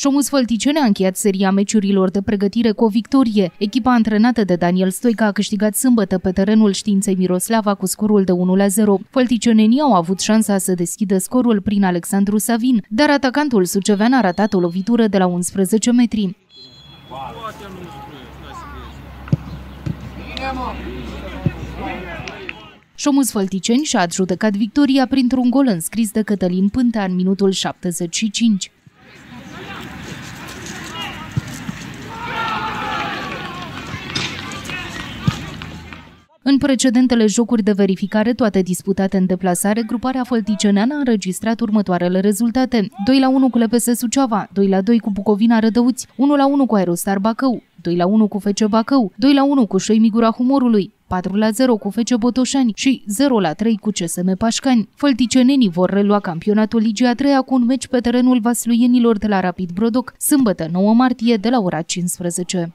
Șomus Fălticene a încheiat seria meciurilor de pregătire cu o victorie. Echipa antrenată de Daniel Stoica a câștigat sâmbătă pe terenul științei Miroslava cu scorul de 1-0. Fălticenenii au avut șansa să deschidă scorul prin Alexandru Savin, dar atacantul sucevean a ratat o lovitură de la 11 metri. Șomus Fălticeni și-a adjudecat victoria printr-un gol înscris de Cătălin Pântea în minutul 75. În precedentele jocuri de verificare, toate disputate în deplasare, gruparea fălticeneană a înregistrat următoarele rezultate. 2 la 1 cu LPS Suceava, 2 la 2 cu Bucovina Rădăuți, 1 la 1 cu Aerostar Bacău, 2 la 1 cu FC Bacău, 2 la 1 cu Șoi Migura Humorului, 4 la 0 cu FC Botoșani și 0 la 3 cu CSM Pașcani. Fălticenenii vor relua campionatul Ligii a treia cu un meci pe terenul vasluienilor de la Rapid Brodoc, sâmbătă 9 martie de la ora 15.